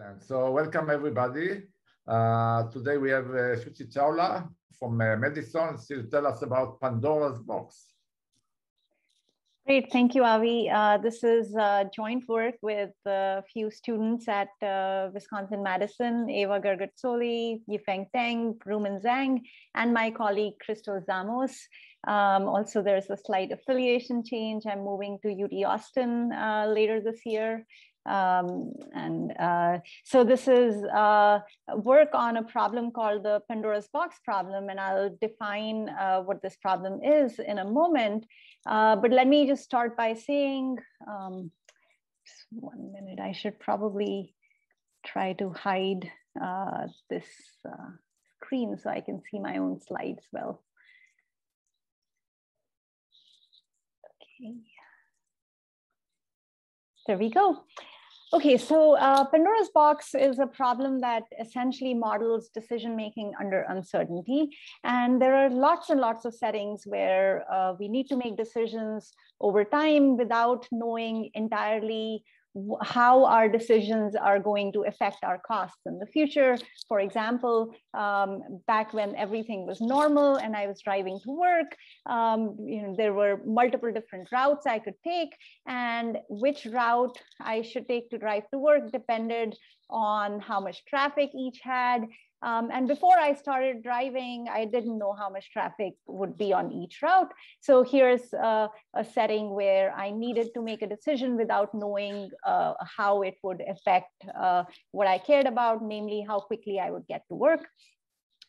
Excellent. So welcome everybody. Uh, today we have uh, Shuchi Chawla from uh, Madison. She'll tell us about Pandora's box. Great, thank you, Avi. Uh, this is uh, joint work with a few students at uh, Wisconsin-Madison, Eva Gergatsouli, Yifeng Teng, Ruimin Zhang, and my colleague, Christos Tzamos. Um, also, there's a slight affiliation change. I'm moving to UT Austin uh, later this year. Um, and uh, so this is uh, work on a problem called the Pandora's box problem, and I'll define uh, what this problem is in a moment. Uh, but let me just start by saying, um, one minute, I should probably try to hide uh, this uh, screen so I can see my own slides well. Okay. There we go. Okay, so uh, Pandora's box is a problem that essentially models decision making under uncertainty. And there are lots and lots of settings where uh, we need to make decisions over time without knowing entirely how our decisions are going to affect our costs in the future. For example, um, back when everything was normal and I was driving to work, um, you know, there were multiple different routes I could take and which route I should take to drive to work depended on how much traffic each had um, and before I started driving, I didn't know how much traffic would be on each route. So here's uh, a setting where I needed to make a decision without knowing uh, how it would affect uh, what I cared about, namely how quickly I would get to work.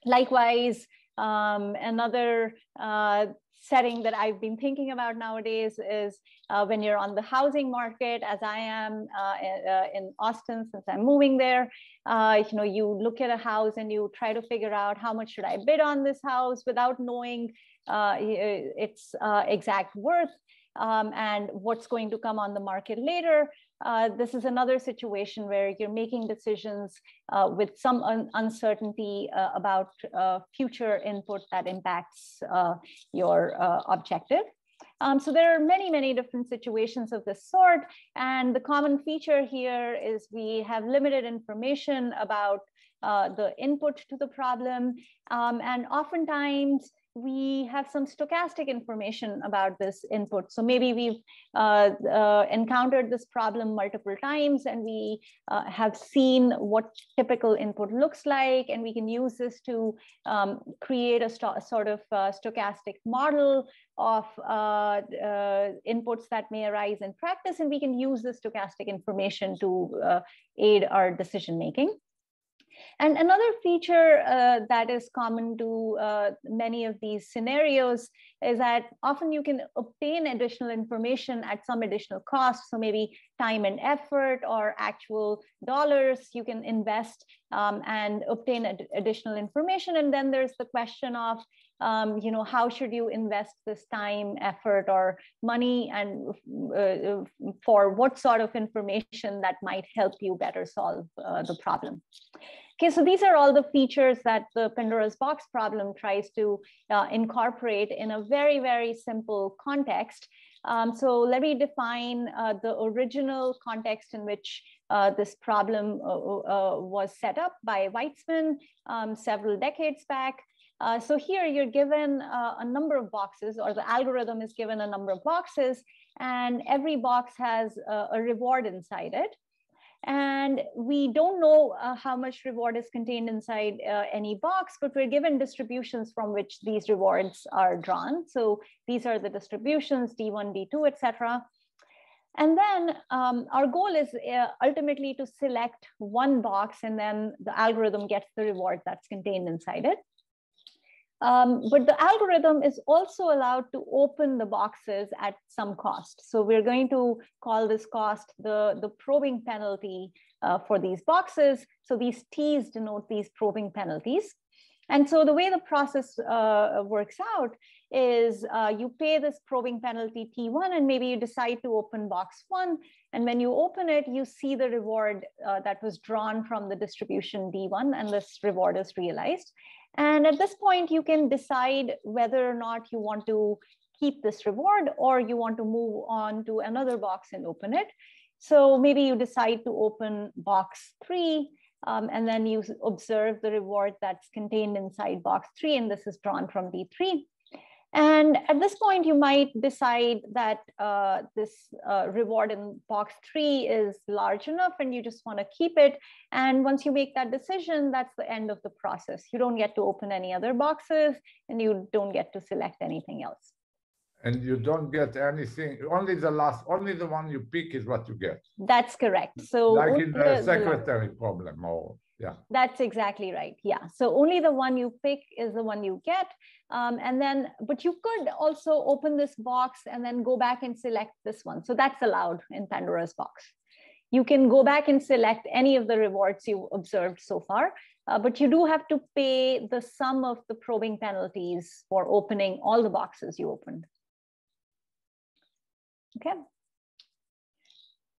Likewise, um, another uh, setting that I've been thinking about nowadays is uh, when you're on the housing market, as I am uh, uh, in Austin, since I'm moving there, uh, you know, you look at a house and you try to figure out how much should I bid on this house without knowing uh, its uh, exact worth um, and what's going to come on the market later. Uh, this is another situation where you're making decisions uh, with some un uncertainty uh, about uh, future input that impacts uh, your uh, objective. Um, so there are many, many different situations of this sort. And the common feature here is we have limited information about the input to the problem. Um, and oftentimes we have some stochastic information about this input. So maybe we've uh, uh, encountered this problem multiple times and we uh, have seen what typical input looks like. And we can use this to um, create a, sort of uh, stochastic model of uh, uh, inputs that may arise in practice. And we can use this stochastic information to aid our decision making. And another feature uh, that is common to uh, many of these scenarios is that often you can obtain additional information at some additional cost. So maybe time and effort or actual dollars you can invest um, and obtain ad additional information. And then there's the question of, um, you know, how should you invest this time, effort, or money, and uh, for what sort of information that might help you better solve uh, the problem. Okay, so these are all the features that the Pandora's box problem tries to uh, incorporate in a very, very simple context. Um, so let me define uh, the original context in which uh, this problem uh, uh, was set up by Weitzman um, several decades back. Uh, so here you're given a number of boxes or the algorithm is given a number of boxes and every box has a, a reward inside it. And we don't know uh, how much reward is contained inside uh, any box, but we're given distributions from which these rewards are drawn. So these are the distributions, D1, D2, etc. And then um, our goal is uh, ultimately to select one box and then the algorithm gets the reward that's contained inside it. Um, but the algorithm is also allowed to open the boxes at some cost. So we're going to call this cost the, the probing penalty uh, for these boxes. So these T's denote these probing penalties. And so the way the process uh, works out is uh, you pay this probing penalty T1 and maybe you decide to open box one. And when you open it, you see the reward uh, that was drawn from the distribution D1 and this reward is realized. And at this point, you can decide whether or not you want to keep this reward or you want to move on to another box and open it. So maybe you decide to open box three, um, and then you observe the reward that's contained inside box three, and this is drawn from D3. And at this point, you might decide that uh, this uh, reward in box three is large enough and you just want to keep it. And once you make that decision, that's the end of the process. You don't get to open any other boxes and you don't get to select anything else. And you don't get anything, only the last, only the one you pick is what you get. That's correct. So like in the, the secretary the problem or yeah. That's exactly right. Yeah. So only the one you pick is the one you get. Um, and then, but you could also open this box and then go back and select this one. So that's allowed in Pandora's box. You can go back and select any of the rewards you observed so far, uh, but you do have to pay the sum of the probing penalties for opening all the boxes you opened. Okay.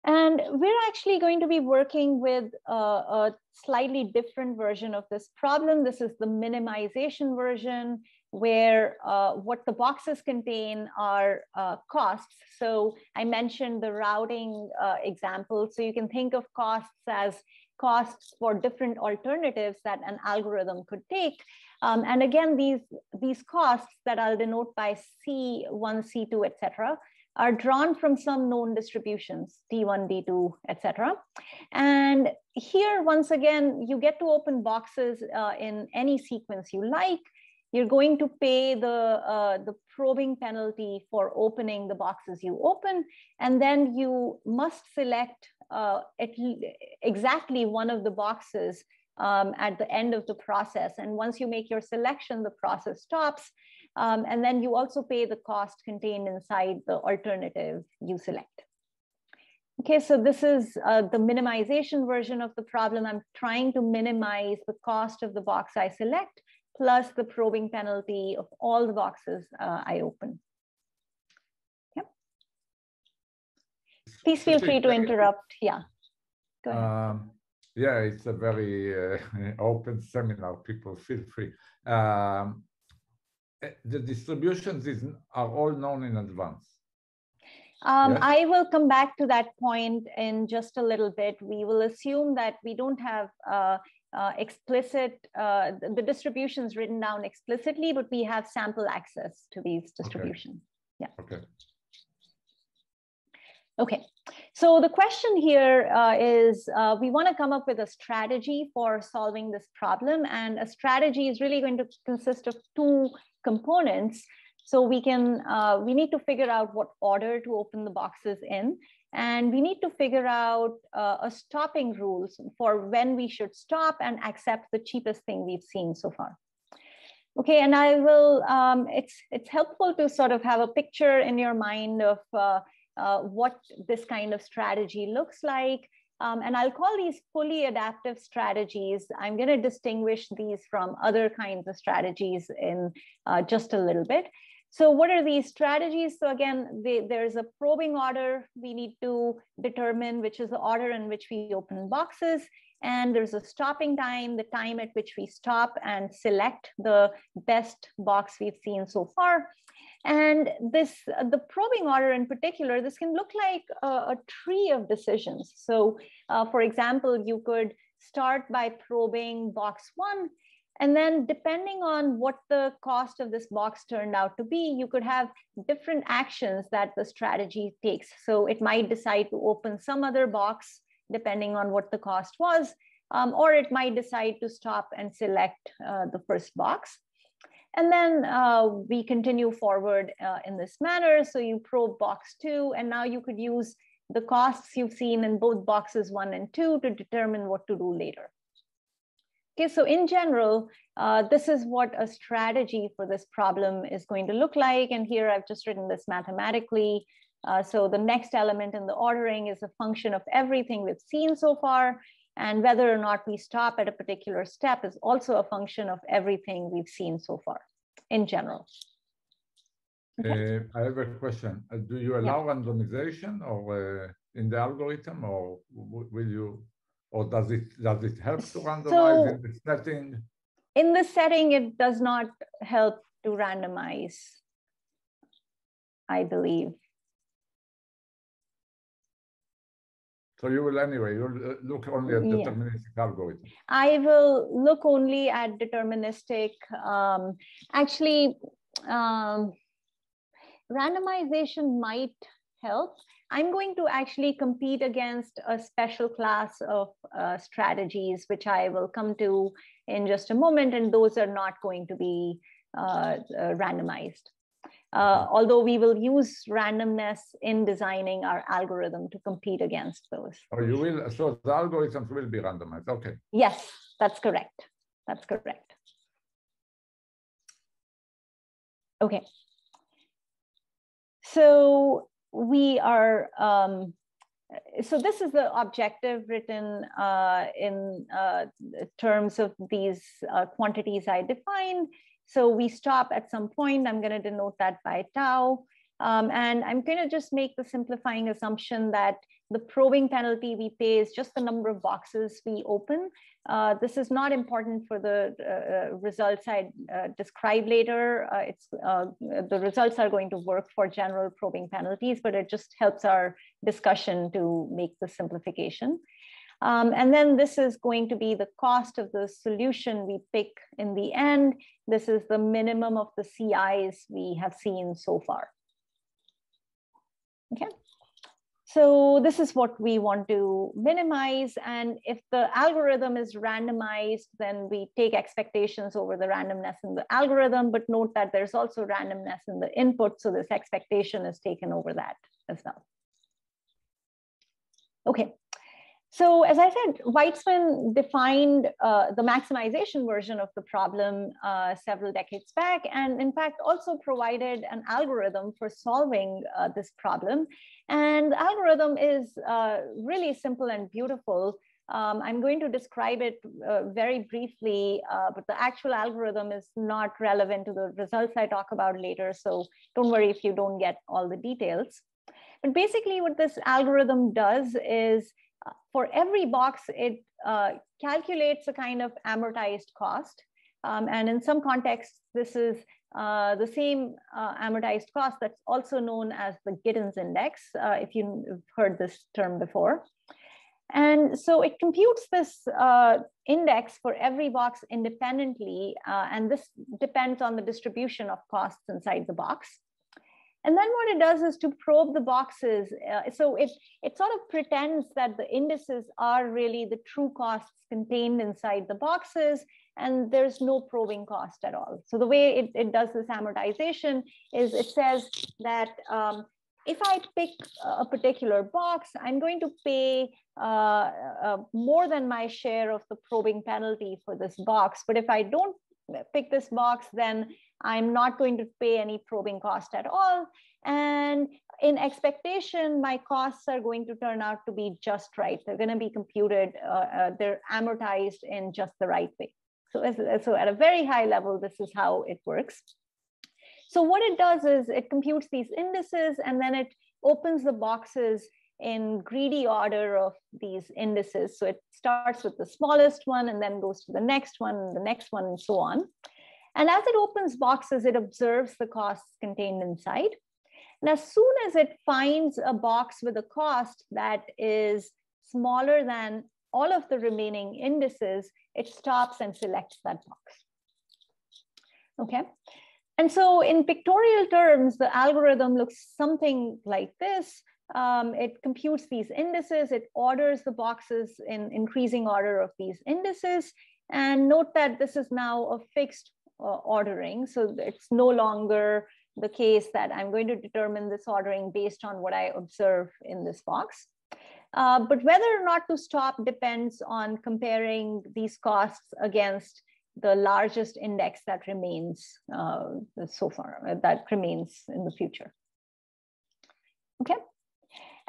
And we're actually going to be working with a, a, slightly different version of this problem. This is the minimization version where uh, what the boxes contain are uh, costs. So I mentioned the routing uh, example. So you can think of costs as costs for different alternatives that an algorithm could take. Um, and again, these, these costs that I'll denote by C1, C2, et cetera, are drawn from some known distributions, D1, D2, etc. And here, once again, you get to open boxes uh, in any sequence you like. You're going to pay the, uh, the probing penalty for opening the boxes you open, and then you must select uh, exactly one of the boxes um, at the end of the process. And once you make your selection, the process stops. Um, and then you also pay the cost contained inside the alternative you select. Okay, so this is uh, the minimization version of the problem. I'm trying to minimize the cost of the box I select plus the probing penalty of all the boxes uh, I open. Yeah. Please feel free to interrupt. Yeah. Go ahead. Um, yeah, it's a very uh, open seminar. People feel free. Um, the distributions is, are all known in advance. Um, yes? I will come back to that point in just a little bit. We will assume that we don't have uh, uh, explicit, uh, the distributions written down explicitly, but we have sample access to these distributions. Okay. Yeah. Okay. Okay, so the question here uh, is uh, we want to come up with a strategy for solving this problem. And a strategy is really going to consist of two components. So we can, uh, we need to figure out what order to open the boxes in. And we need to figure out uh, a stopping rules for when we should stop and accept the cheapest thing we've seen so far. Okay, and I will, um, it's, it's helpful to sort of have a picture in your mind of uh, uh, what this kind of strategy looks like. Um, and I'll call these fully adaptive strategies. I'm going to distinguish these from other kinds of strategies in uh, just a little bit. So what are these strategies? So again, they, there's a probing order. We need to determine which is the order in which we open boxes. And there's a stopping time, the time at which we stop and select the best box we've seen so far. And this, uh, the probing order in particular, this can look like a, a tree of decisions. So uh, for example, you could start by probing box one, and then depending on what the cost of this box turned out to be, you could have different actions that the strategy takes. So it might decide to open some other box depending on what the cost was, um, or it might decide to stop and select uh, the first box. And then uh, we continue forward uh, in this manner. So you probe box two, and now you could use the costs you've seen in both boxes one and two to determine what to do later. Okay, so in general, uh, this is what a strategy for this problem is going to look like. And here I've just written this mathematically. Uh, so the next element in the ordering is a function of everything we've seen so far. And whether or not we stop at a particular step is also a function of everything we've seen so far in general. Okay. Uh, I have a question. Uh, do you allow yeah. randomization or uh, in the algorithm or will you, or does it, does it help to randomize so, in the setting? In the setting, it does not help to randomize, I believe. So you will anyway, you'll uh, look only at Yeah. deterministic algorithm. I will look only at deterministic. Um, actually, um, randomization might help. I'm going to actually compete against a special class of uh, strategies, which I will come to in just a moment, and those are not going to be uh, uh, randomized. Uh, although we will use randomness in designing our algorithm to compete against those. Or you will, so the algorithms will be randomized. Okay. Yes, that's correct. That's correct. Okay. So we are, um, so this is the objective written uh, in uh, terms of these uh, quantities I defined. So we stop at some point. I'm going to denote that by tau. Um, and I'm going to just make the simplifying assumption that the probing penalty we pay is just the number of boxes we open. Uh, this is not important for the uh, results I uh, describe later. Uh, it's uh, the results are going to work for general probing penalties, but it just helps our discussion to make the simplification. Um, and then this is going to be the cost of the solution we pick in the end. This is the minimum of the CIs we have seen so far. Okay. So this is what we want to minimize. And if the algorithm is randomized, then we take expectations over the randomness in the algorithm, but note that there's also randomness in the input. So this expectation is taken over that as well. Okay, so as I said, Weitzman defined uh, the maximization version of the problem uh, several decades back, and in fact also provided an algorithm for solving uh, this problem. And the algorithm is uh, really simple and beautiful. Um, I'm going to describe it uh, very briefly, uh, but the actual algorithm is not relevant to the results I talk about later. So don't worry if you don't get all the details. But basically what this algorithm does is for every box, it uh, calculates a kind of amortized cost. Um, and in some contexts, this is uh, the same uh, amortized cost that's also known as the Gittins index, uh, if you've heard this term before. And so it computes this uh, index for every box independently, uh, and this depends on the distribution of costs inside the box. And then what it does is to probe the boxes. Uh, so it, it sort of pretends that the indices are really the true costs contained inside the boxes, and there's no probing cost at all. So the way it, it does this amortization is it says that um, if I pick a particular box, I'm going to pay uh, uh, more than my share of the probing penalty for this box. But if I don't pick this box, then I'm not going to pay any probing cost at all. And in expectation, my costs are going to turn out to be just right. They're going to be computed, uh, uh, they're amortized in just the right way. So, so at a very high level, this is how it works. So what it does is it computes these indices and then it opens the boxes in greedy order of these indices. So it starts with the smallest one and then goes to the next one, the next one, and so on. And as it opens boxes, it observes the costs contained inside. And as soon as it finds a box with a cost that is smaller than all of the remaining indices, it stops and selects that box. Okay. And so in pictorial terms, the algorithm looks something like this. Um, it computes these indices, it orders the boxes in increasing order of these indices. And note that this is now a fixed uh, ordering. So it's no longer the case that I'm going to determine this ordering based on what I observe in this box. Uh, but whether or not to stop depends on comparing these costs against the largest index that remains uh, so far, uh, that remains in the future.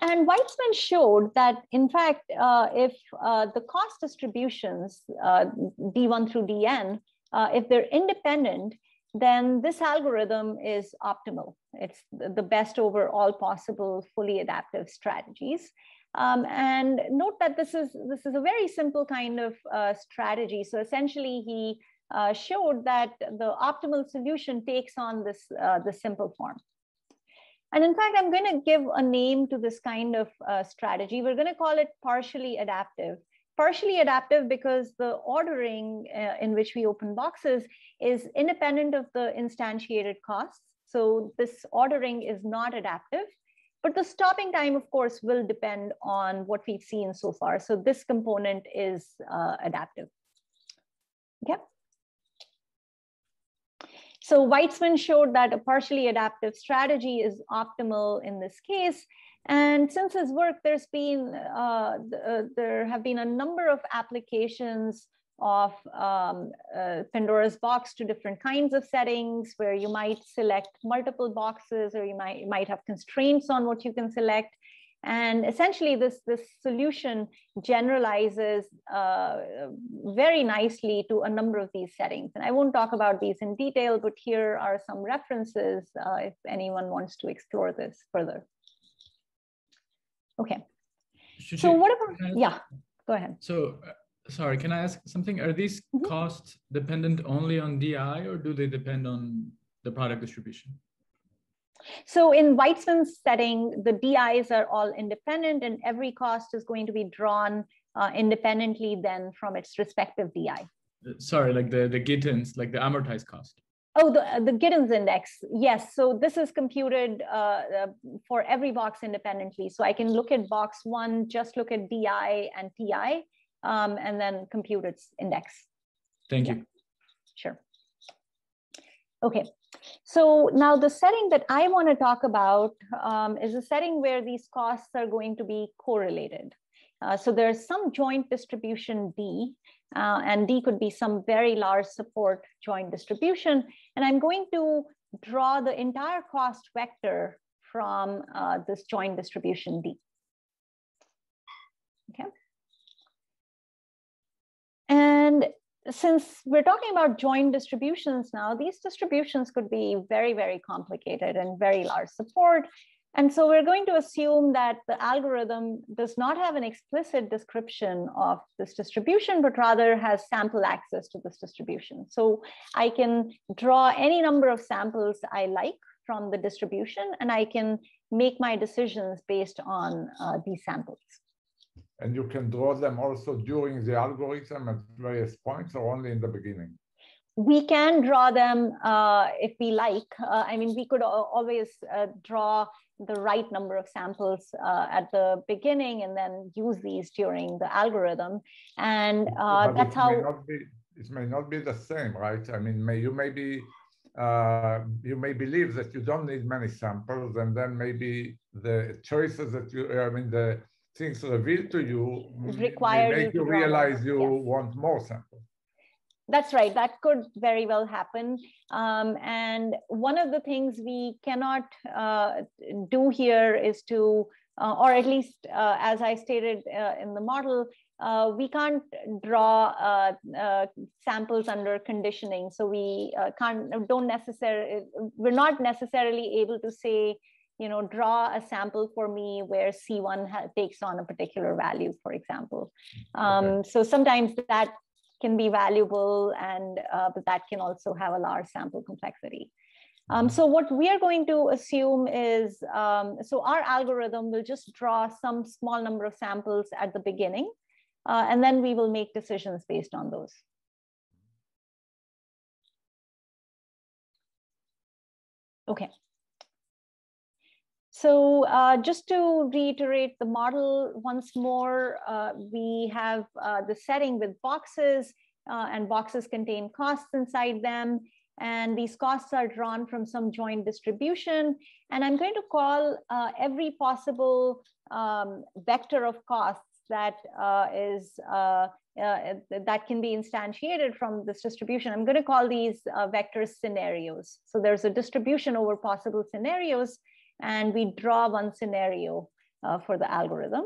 And Weitzman showed that, in fact, uh, if uh, the cost distributions, uh, D1 through Dn, uh, if they're independent, then this algorithm is optimal. It's the best over all possible fully adaptive strategies. Um, and note that this is, this is a very simple kind of uh, strategy. So essentially he uh, showed that the optimal solution takes on this, the simple form. And in fact, I'm going to give a name to this kind of uh, strategy. We're going to call it partially adaptive. Partially adaptive because the ordering uh, in which we open boxes is independent of the instantiated costs. So this ordering is not adaptive. But the stopping time, of course, will depend on what we've seen so far. So this component is uh, adaptive. Okay. So Weitzman showed that a partially adaptive strategy is optimal in this case. And since his work, there's been, uh, uh, there have been a number of applications of um, uh, Pandora's box to different kinds of settings where you might select multiple boxes or you might, you might have constraints on what you can select. And essentially this, this solution generalizes uh, very nicely to a number of these settings. And I won't talk about these in detail, but here are some references uh, if anyone wants to explore this further. Okay. Should so you, what about, yeah, go ahead. So uh, sorry, can I ask something? Are these mm -hmm. costs dependent only on DI or do they depend on the product distribution? So in Weitzman's setting, the DIs are all independent and every cost is going to be drawn uh, independently then from its respective DI. Uh, sorry, like the, the Gittins, like the amortized cost. Oh, the, the Gittins index. Yes. So this is computed uh, uh, for every box independently. So I can look at box one, just look at DI and TI, um, and then compute its index. Thank you. Sure. Okay, so now the setting that I want to talk about um, is a setting where these costs are going to be correlated. Uh, so there's some joint distribution D, uh, and D could be some very large support joint distribution. And I'm going to draw the entire cost vector from uh, this joint distribution D. Okay. And since we're talking about joint distributions now, these distributions could be very, very complicated and very large support. And so we're going to assume that the algorithm does not have an explicit description of this distribution, but rather has sample access to this distribution. So I can draw any number of samples I like from the distribution, and I can make my decisions based on uh, these samples. And you can draw them also during the algorithm at various points or only in the beginning? We can draw them uh, if we like. Uh, I mean, we could always uh, draw the right number of samples uh, at the beginning and then use these during the algorithm. And uh, that's how. May be, it may not be the same, right? I mean, may, you may be uh, you may believe that you don't need many samples, and then maybe the choices that you, I mean, the things revealed to you require make you, you realize you yes. want more samples. That's right. That could very well happen. Um, and one of the things we cannot uh, do here is to, uh, or at least uh, as I stated uh, in the model, uh, we can't draw uh, samples under conditioning. So we can't, don't necessarily, we're not necessarily able to say, you know, draw a sample for me where C1 takes on a particular value, for example. Um, okay. So sometimes that can be valuable and uh, but that can also have a large sample complexity. Um, mm-hmm. so what we are going to assume is, um, so our algorithm will just draw some small number of samples at the beginning, uh, and then we will make decisions based on those. Okay, so uh, just to reiterate the model once more, uh, we have uh, the setting with boxes uh, and boxes contain costs inside them. And these costs are drawn from some joint distribution. And I'm going to call uh, every possible um, vector of costs that uh, is that can be instantiated from this distribution. I'm going to call these vectors scenarios. So there's a distribution over possible scenarios and we draw one scenario uh, for the algorithm.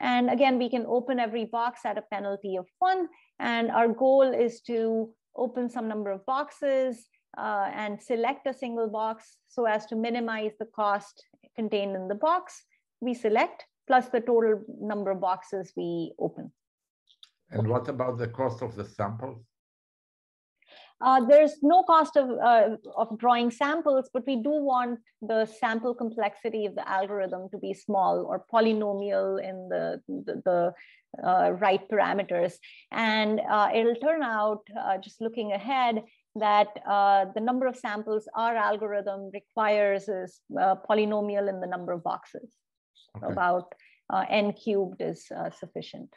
And again, we can open every box at a penalty of one. And our goal is to open some number of boxes uh, and select a single box so as to minimize the cost contained in the box we select plus the total number of boxes we open. And what about the cost of the samples? Uh, there's no cost of, uh, of drawing samples, but we do want the sample complexity of the algorithm to be small or polynomial in the, the, the uh, right parameters. And uh, it'll turn out, uh, just looking ahead, that uh, the number of samples our algorithm requires is polynomial in the number of boxes. Okay. About n cubed is sufficient.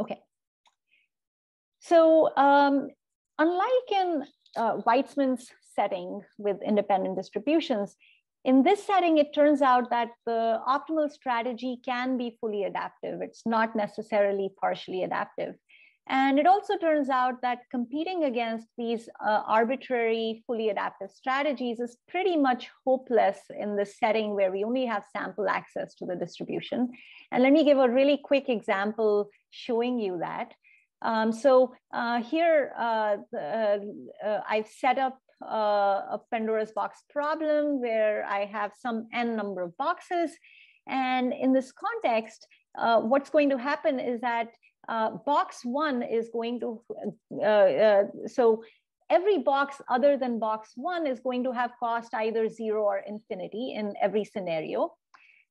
Okay. So um, unlike in uh, Weitzman's setting with independent distributions, in this setting, it turns out that the optimal strategy can be fully adaptive. It's not necessarily partially adaptive. And it also turns out that competing against these uh, arbitrary, fully adaptive strategies is pretty much hopeless in the setting where we only have sample access to the distribution. And let me give a really quick example showing you that. Um, so uh, here, uh, uh, uh, I've set up a Pandora's box problem where I have some n number of boxes. And in this context, what's going to happen is that box one is going to, so every box other than box one is going to have cost either zero or infinity in every scenario.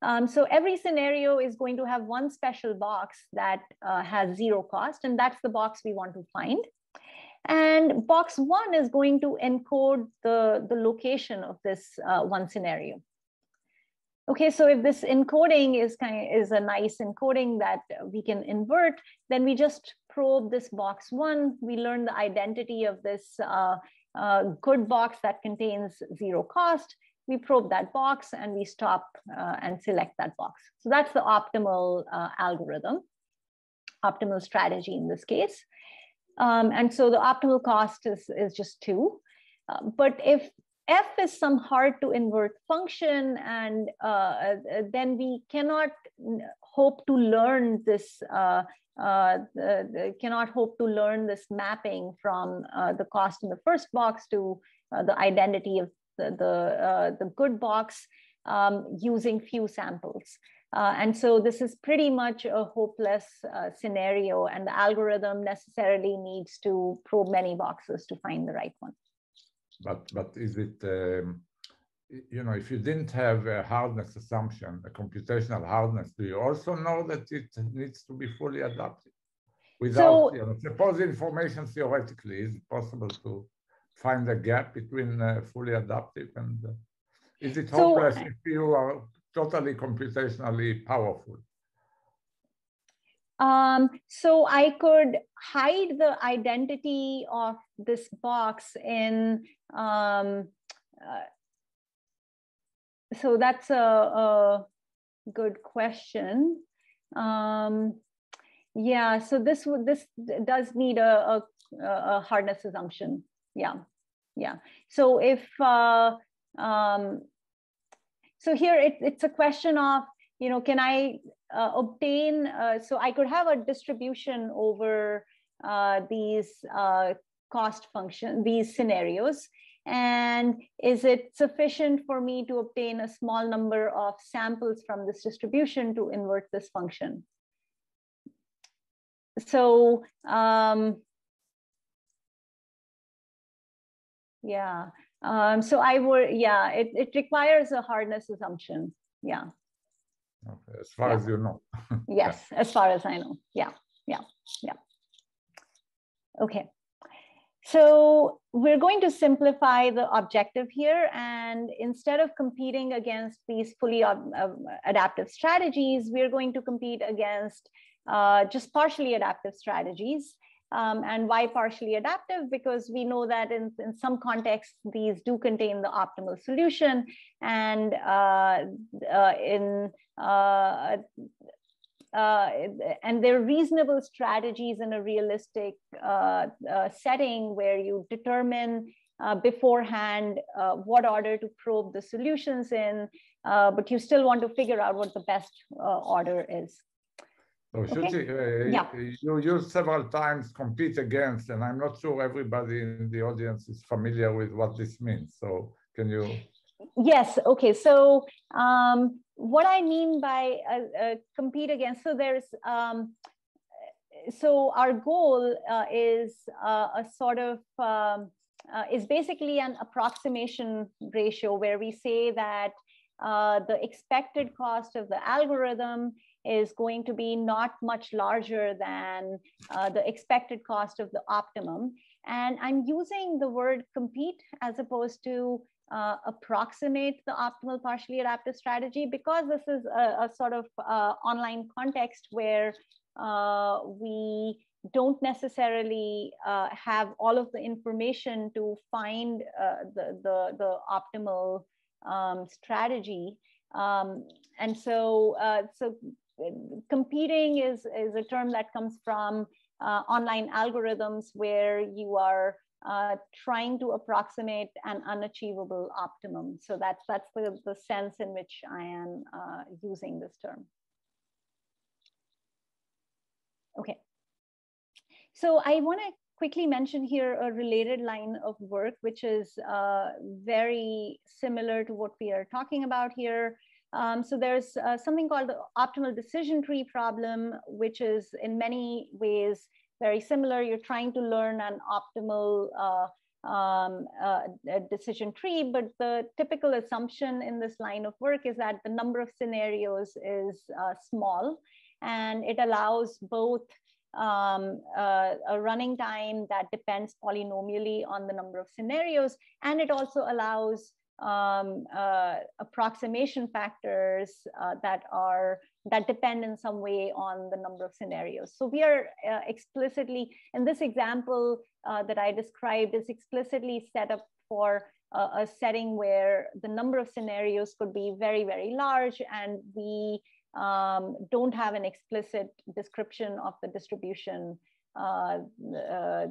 Um, so every scenario is going to have one special box that uh, has zero cost, and that's the box we want to find. And box one is going to encode the, the location of this uh, one scenario. Okay, so if this encoding is kind of, is a nice encoding that we can invert, then we just probe this box one. We learn the identity of this uh, uh, good box that contains zero cost we probe that box and we stop uh, and select that box. So that's the optimal uh, algorithm, optimal strategy in this case. Um, and so the optimal cost is, is just two. Uh, but if f is some hard to invert function, and uh, then we cannot hope to learn this uh, uh, the, cannot hope to learn this mapping from uh, the cost in the first box to uh, the identity of the, the, uh, the good box um, using few samples. Uh, and so this is pretty much a hopeless uh, scenario and the algorithm necessarily needs to probe many boxes to find the right one. But, but is it, um, you know, if you didn't have a hardness assumption, a computational hardness, do you also know that it needs to be fully adapted? Without, so, you know, suppose information theoretically, is it possible to find a gap between uh, fully adaptive and uh, is it hopeless so, if you are totally computationally powerful? Um, so I could hide the identity of this box in, um, uh, so that's a, a good question. Um, yeah, so this would this does need a, a, a hardness assumption yeah. Yeah. So if uh, um, so here it, it's a question of you know can i uh, obtain uh, so i could have a distribution over uh, these uh, cost function these scenarios. And is it sufficient for me to obtain a small number of samples from this distribution to invert this function? So um, yeah. Um, so i would yeah it, it requires a hardness assumption. Yeah. Okay. as far yeah. as you know. Yes yeah. as far as i know. Yeah yeah yeah. Okay. So we're going to simplify the objective here and instead of competing against these fully uh, adaptive strategies we're going to compete against uh, just partially adaptive strategies um, and why partially adaptive? Because we know that in, in some contexts, these do contain the optimal solution. And uh, uh, in uh, uh and they're reasonable strategies in a realistic uh, uh, setting where you determine beforehand what order to probe the solutions in, but you still want to figure out what the best order is. So okay. uh, yeah. you use several times compete against, and I'm not sure everybody in the audience is familiar with what this means. So can you? Yes. Okay. So um, what I mean by uh, uh, compete against, so there's um, so our goal uh, is uh, a sort of um, uh, is basically an approximation ratio where we say that uh, the expected cost of the algorithm is going to be not much larger than uh, the expected cost of the optimum. And I'm using the word compete as opposed to uh, approximate the optimal partially adaptive strategy because this is a, a sort of uh, online context where uh, we don't necessarily uh, have all of the information to find uh, the, the, the, optimal um, strategy. Um, and so, uh, so competing is, is a term that comes from online algorithms where you are uh, trying to approximate an unachievable optimum. So that's, that's the, the sense in which I am uh, using this term. Okay. So I want to quickly mention here a related line of work, which is uh, very similar to what we are talking about here. Um, so there's uh, something called the optimal decision tree problem, which is in many ways very similar. You're trying to learn an optimal uh, um, uh, decision tree, but the typical assumption in this line of work is that the number of scenarios is uh, small and it allows both um, uh, a running time that depends polynomially on the number of scenarios, and it also allows um, uh, approximation factors uh, that are that depend in some way on the number of scenarios. So we are uh, explicitly, in this example uh, that I described is explicitly set up for a setting where the number of scenarios could be very, very large and we um, don't have an explicit description of the distribution uh, uh,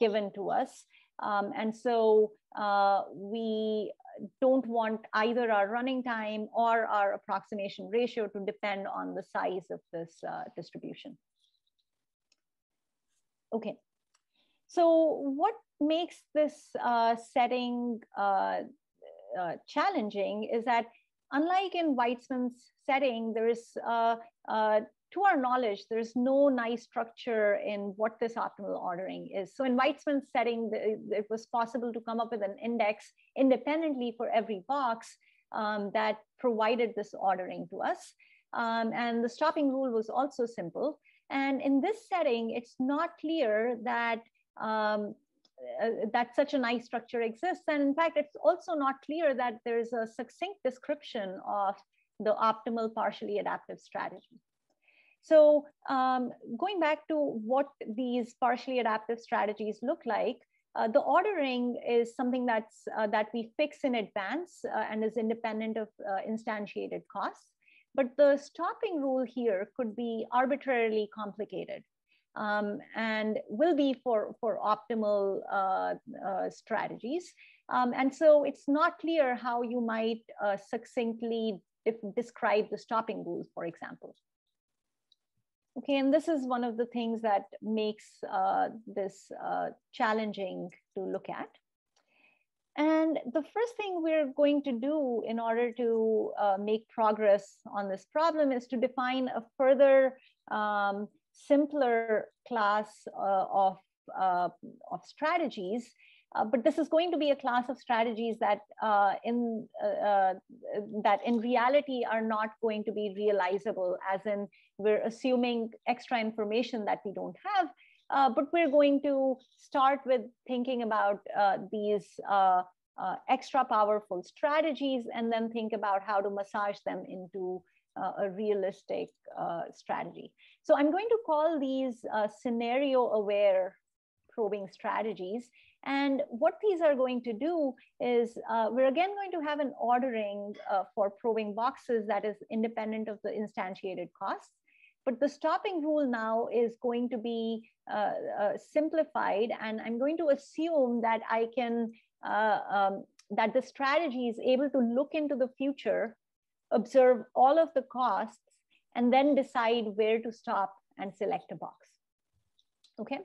given to us. Um, and so uh, we don't want either our running time or our approximation ratio to depend on the size of this uh, distribution. Okay, so what makes this uh, setting uh, uh, challenging is that unlike in Weitzman's setting, there is uh, to our knowledge, there's no nice structure in what this optimal ordering is. So in Weitzman's setting, it was possible to come up with an index independently for every box um, that provided this ordering to us. Um, and the stopping rule was also simple. And in this setting, it's not clear that um, uh, that such a nice structure exists. And in fact, it's also not clear that there's a succinct description of the optimal partially adaptive strategy. So um, going back to what these partially adaptive strategies look like, uh, the ordering is something that's uh, that we fix in advance uh, and is independent of uh, instantiated costs. But the stopping rule here could be arbitrarily complicated um, and will be for, for optimal uh, uh, strategies. Um, and so it's not clear how you might succinctly describe the stopping rule, for example. Okay, and this is one of the things that makes uh, this uh, challenging to look at. And the first thing we're going to do in order to uh, make progress on this problem is to define a further um, simpler class uh, of, uh, of strategies uh, but this is going to be a class of strategies that uh, in uh, uh, that in reality are not going to be realizable as in we're assuming extra information that we don't have. Uh, but we're going to start with thinking about uh, these extra powerful strategies and then think about how to massage them into a realistic strategy. So i'm going to call these scenario aware probing strategies and what these are going to do is uh, we're again going to have an ordering uh, for probing boxes that is independent of the instantiated costs. But the stopping rule now is going to be uh, uh simplified, and I'm going to assume that I can uh, um, that the strategy is able to look into the future, observe all of the costs, and then decide where to stop and select a box. Okay.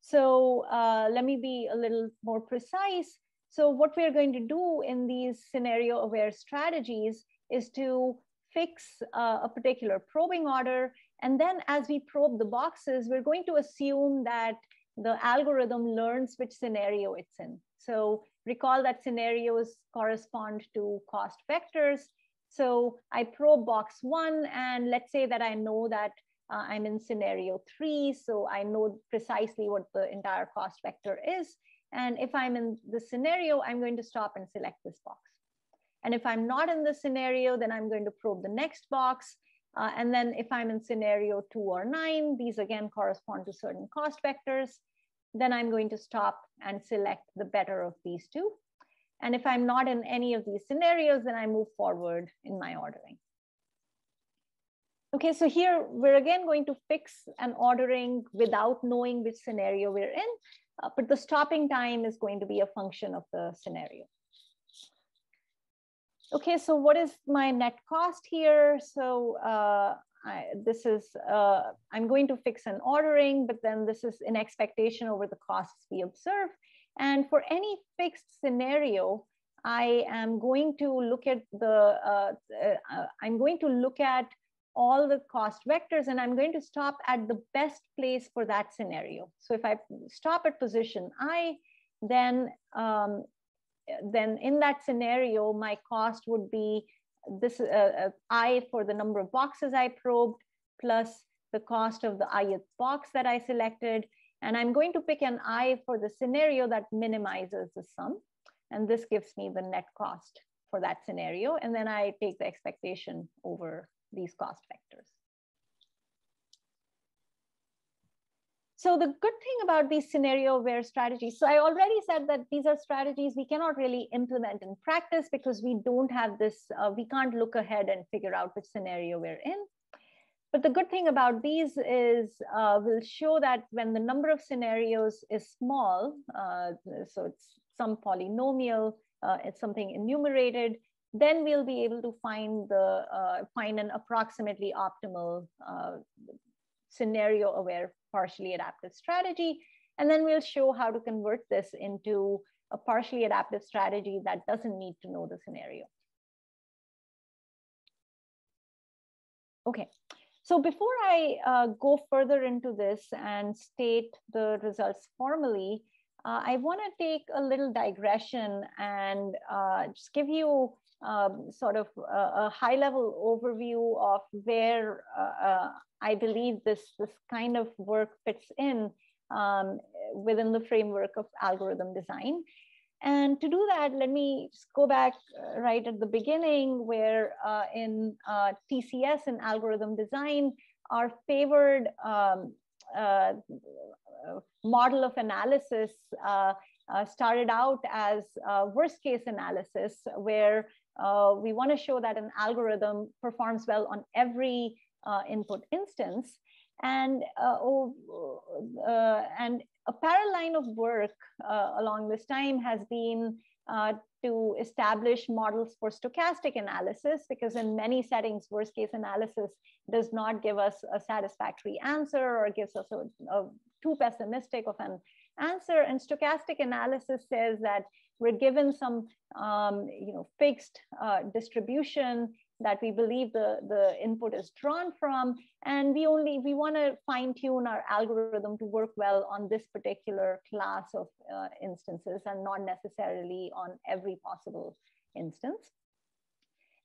So uh, let me be a little more precise. So what we're going to do in these scenario aware strategies is to fix uh, a particular probing order And then as we probe the boxes, we're going to assume that the algorithm learns which scenario it's in. So recall that scenarios correspond to cost vectors. So I probe box one, and let's say that I know that uh, I'm in scenario three, so I know precisely what the entire cost vector is. And if I'm in the scenario, I'm going to stop and select this box. And if I'm not in the scenario, then I'm going to probe the next box. Uh, and then if I'm in scenario two or nine, these again correspond to certain cost vectors. Then I'm going to stop and select the better of these two. And if I'm not in any of these scenarios, then I move forward in my ordering. Okay, so here we're again going to fix an ordering without knowing which scenario we're in, uh, but the stopping time is going to be a function of the scenario. Okay, so what is my net cost here? So uh, I, this is, uh, I'm going to fix an ordering, but then this is an expectation over the costs we observe. And for any fixed scenario, I am going to look at the, uh, uh, I'm going to look at all the cost vectors and I'm going to stop at the best place for that scenario. So if I stop at position I, then um, then in that scenario, my cost would be this uh, uh, i for the number of boxes I probed plus the cost of the ith box that I selected. And I'm going to pick an i for the scenario that minimizes the sum. And this gives me the net cost for that scenario. And then I take the expectation over these cost vectors. So the good thing about these scenario aware strategies, so I already said that these are strategies we cannot really implement in practice because we don't have this, uh, we can't look ahead and figure out which scenario we're in. But the good thing about these is uh, we'll show that when the number of scenarios is small, uh, so it's some polynomial, uh, it's something enumerated, then we'll be able to find the uh, find an approximately optimal uh, scenario aware partially adaptive strategy. And then we'll show how to convert this into a partially adaptive strategy that doesn't need to know the scenario. Okay, so before I uh, go further into this and state the results formally, uh, I want to take a little digression and uh, just give you um, sort of a, a, high level overview of where uh, uh, I believe this, this kind of work fits in um, within the framework of algorithm design. And to do that, let me just go back uh, right at the beginning where uh, in uh, TCS and algorithm design, our favored um, uh, model of analysis started out as worst case analysis where we want to show that an algorithm performs well on every uh, input instance. And, uh, oh, uh, and a parallel line of work along this time has been to establish models for stochastic analysis because in many settings, worst case analysis does not give us a satisfactory answer or gives us a, a too pessimistic of an answer. And stochastic analysis says that we're given some um, you know, fixed uh, distribution that we believe the, the input is drawn from. And we only, we wanna fine tune our algorithm to work well on this particular class of uh, instances and not necessarily on every possible instance.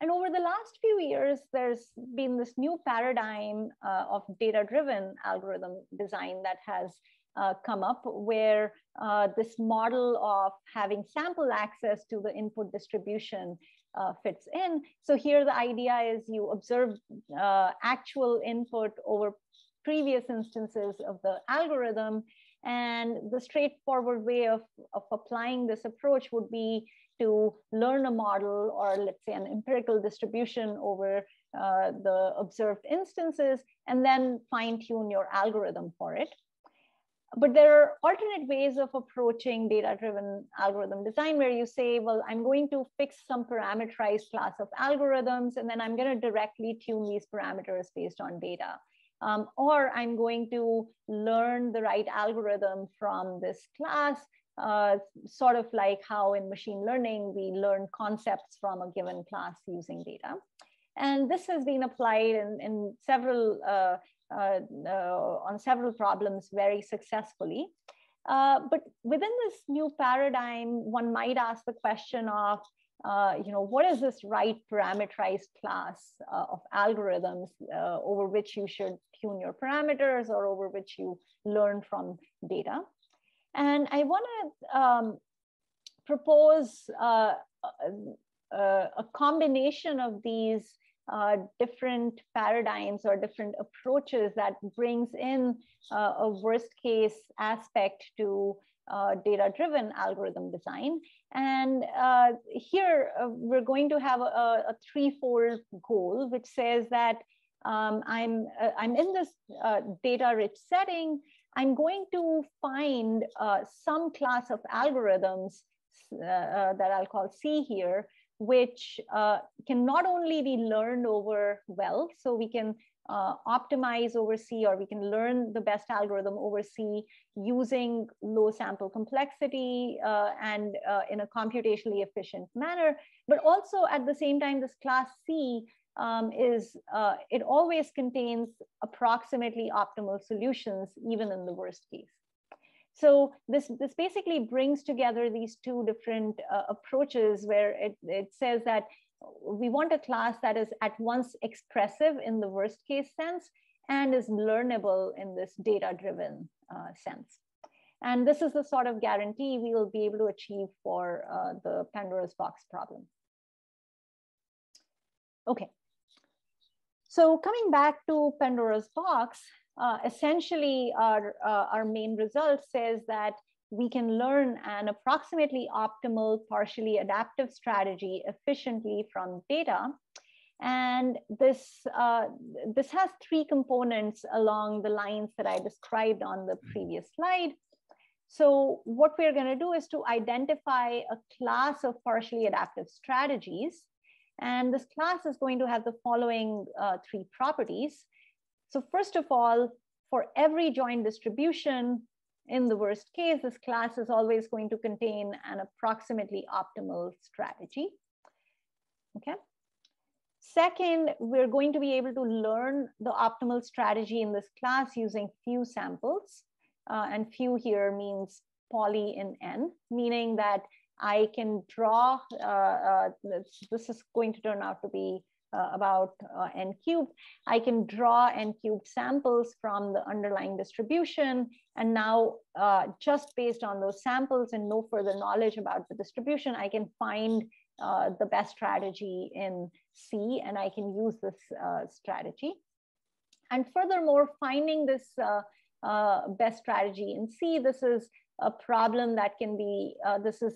And over the last few years, there's been this new paradigm uh, of data-driven algorithm design that has uh, come up where uh, this model of having sample access to the input distribution uh, fits in. So here the idea is you observe uh, actual input over previous instances of the algorithm. And the straightforward way of, of applying this approach would be to learn a model or let's say an empirical distribution over uh, the observed instances and then fine tune your algorithm for it but there are alternate ways of approaching data-driven algorithm design where you say, well, I'm going to fix some parameterized class of algorithms, and then I'm going to directly tune these parameters based on data. Um, or I'm going to learn the right algorithm from this class, uh, sort of like how in machine learning, we learn concepts from a given class using data. And this has been applied in, in several uh, on several problems very successfully. Uh, but within this new paradigm, one might ask the question of, uh, you know, what is this right parameterized class uh, of algorithms uh, over which you should tune your parameters or over which you learn from data? And I want to um, propose uh, a, combination of these uh, different paradigms or different approaches that brings in uh, a worst case aspect to uh, data driven algorithm design. And uh, here uh, we're going to have a, a threefold goal, which says that um, I'm, uh, I'm in this data rich setting. I'm going to find some class of algorithms that I'll call C here, which uh, can not only be learned over well, so we can uh, optimize over C or we can learn the best algorithm over C using low sample complexity uh, and uh, in a computationally efficient manner. But also at the same time, this class C um, is, uh, it always contains approximately optimal solutions, even in the worst case. So this, this basically brings together these two different uh, approaches where it, it says that we want a class that is at once expressive in the worst case sense and is learnable in this data driven uh, sense. And this is the sort of guarantee we will be able to achieve for uh, the Pandora's box problem. Okay. So coming back to Pandora's box, uh, essentially our, uh, our main result says that we can learn an approximately optimal partially adaptive strategy efficiently from data. And this, uh, this has three components along the lines that I described on the previous slide. So what we're going to do is to identify a class of partially adaptive strategies. And this class is going to have the following uh, three properties. So first of all, for every joint distribution, in the worst case, this class is always going to contain an approximately optimal strategy. Okay. Second, we're going to be able to learn the optimal strategy in this class using few samples. Uh, and few here means poly in n, meaning that I can draw, uh, uh, this, this, is going to turn out to be uh, about uh, n cubed, I can draw n cubed samples from the underlying distribution. And now uh, just based on those samples and no further knowledge about the distribution, I can find uh, the best strategy in C and I can use this uh, strategy. And furthermore, finding this uh, best strategy in C, this is a problem that can be, this is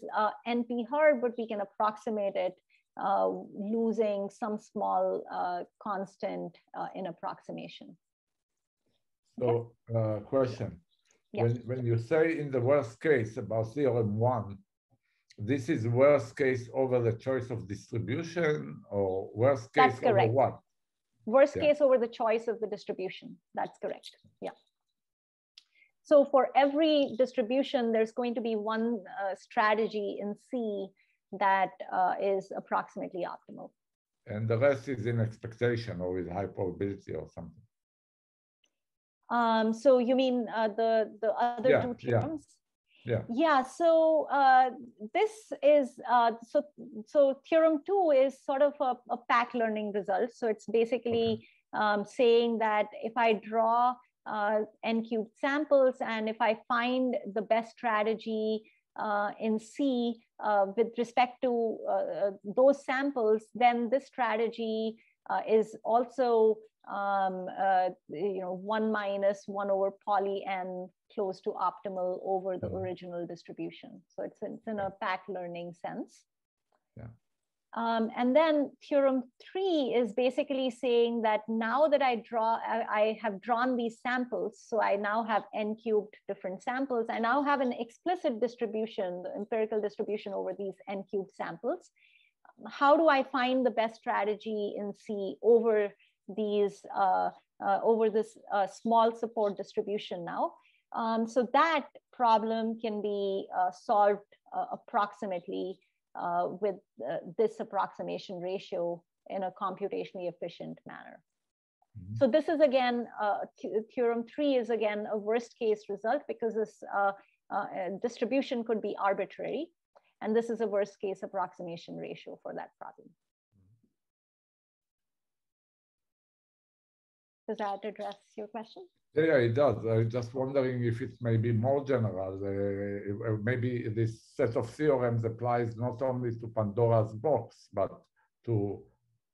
NP hard, but we can approximate it uh, losing some small uh, constant uh, in approximation. So, uh, question. When, when you say in the worst case about theorem one, this is worst case over the choice of distribution or worst case That's correct. over what? Worst yeah. case over the choice of the distribution. That's correct. Yeah. So for every distribution, there's going to be one uh, strategy in C that uh, is approximately optimal. And the rest is in expectation or with high probability or something. Um, so you mean uh, the the other yeah, two theorems? Yeah. Yeah. yeah So uh, this is uh, so so theorem two is sort of a, a PAC learning result. So it's basically okay. um, saying that if I draw uh, n cubed samples and if I find the best strategy uh, in C uh, with respect to uh, those samples, then this strategy is also um, uh, you know, one minus one over poly n close to optimal over the original distribution. So it's in, it's in a PAC learning sense. Yeah. Um, and then theorem three is basically saying that now that I draw, I, I, have drawn these samples, so I now have n cubed different samples. I now have an explicit distribution, the empirical distribution over these n cubed samples. How do I find the best strategy in C over these, uh, uh, over this uh, small support distribution now? Um, so that problem can be uh, solved uh, approximately uh, with uh, this approximation ratio in a computationally efficient manner. Mm-hmm. So this is again, uh, theorem three is again a worst case result because this uh, uh, distribution could be arbitrary. And this is a worst case approximation ratio for that problem. Does that address your question? Yeah, it does. I'm just wondering if it may be more general. Uh, uh, maybe this set of theorems applies not only to Pandora's box, but to